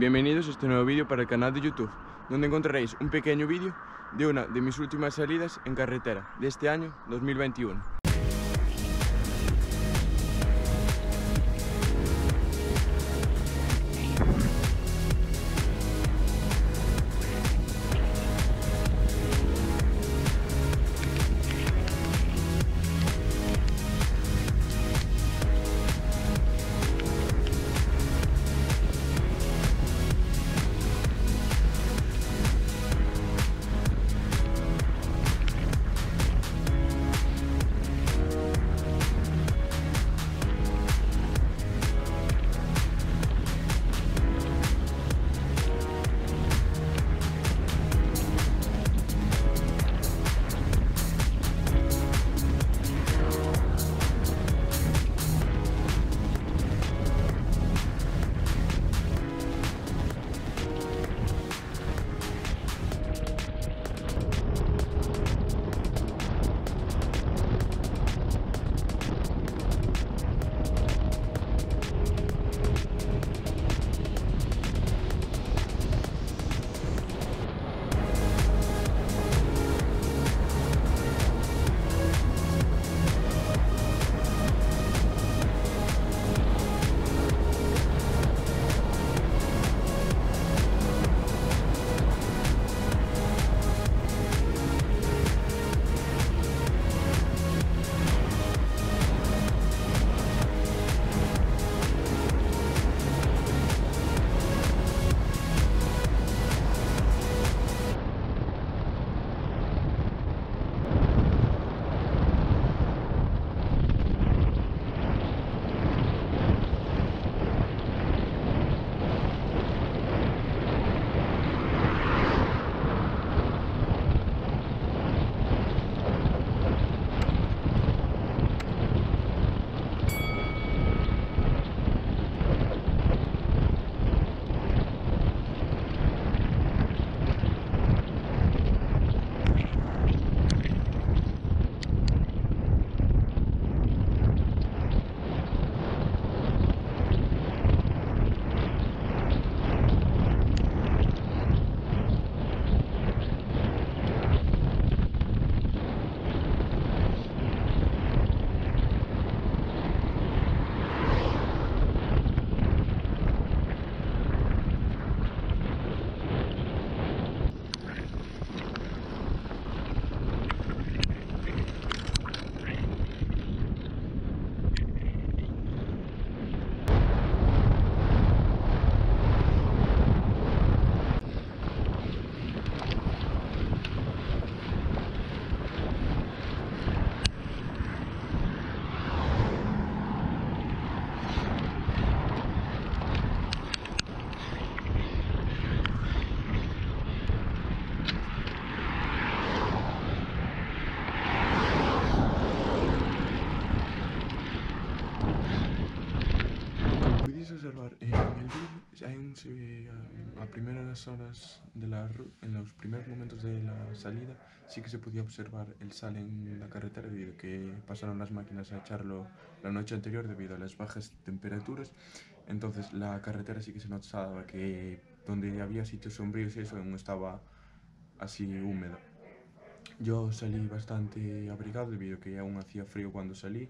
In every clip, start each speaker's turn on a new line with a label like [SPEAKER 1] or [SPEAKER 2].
[SPEAKER 1] Bienvenidos a este nuevo vídeo para el canal de YouTube, donde encontraréis un pequeño vídeo de una de mis últimas salidas en carretera de este año 2021. Vídeo, a, primeras horas de la en los primeros momentos de la salida, sí que se podía observar el sal en la carretera debido a que pasaron las máquinas a echarlo la noche anterior debido a las bajas temperaturas. Entonces la carretera sí que se notaba que donde había sitios sombríos y eso aún estaba así húmedo. Yo salí bastante abrigado debido a que aún hacía frío cuando salí.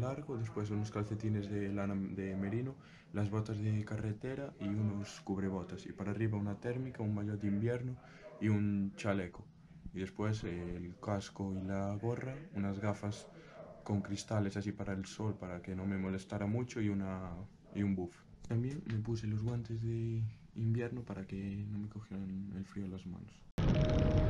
[SPEAKER 1] Largo, después unos calcetines de lana de merino, las botas de carretera y unos cubrebotas. Y para arriba una térmica, un maillot de invierno y un chaleco. Y después el casco y la gorra, unas gafas con cristales así para el sol, para que no me molestara mucho y, una, y un buff. También me puse los guantes de invierno para que no me cogieran el frío en las manos.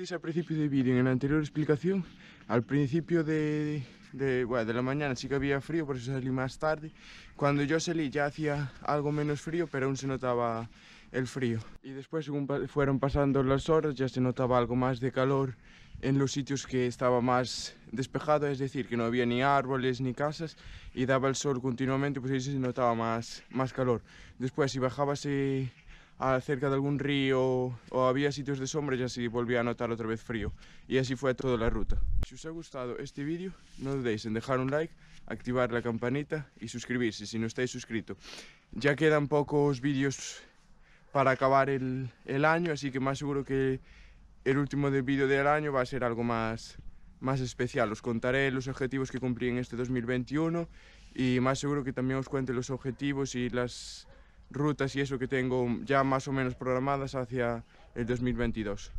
[SPEAKER 1] Visteis al principio del vídeo, en la anterior explicación, al principio de, de, bueno, de la mañana sí que había frío, por eso salí más tarde. Cuando yo salí ya hacía algo menos frío, pero aún se notaba el frío. Y después, según fueron pasando las horas, ya se notaba algo más de calor en los sitios que estaba más despejado, es decir, que no había ni árboles ni casas y daba el sol continuamente, pues ahí se notaba más, más calor. Después, si bajabas cerca de algún río o había sitios de sombra ya se volvía a notar otra vez frío y así fue toda la ruta. Si os ha gustado este vídeo no dudéis en dejar un like, activar la campanita y suscribirse si no estáis suscrito. Ya quedan pocos vídeos para acabar el, el año así que más seguro que el último vídeo del año va a ser algo más, más especial. Os contaré los objetivos que cumplí en este 2021 y más seguro que también os cuente los objetivos y las rutas y eso que tengo ya más o menos programadas hacia el 2022.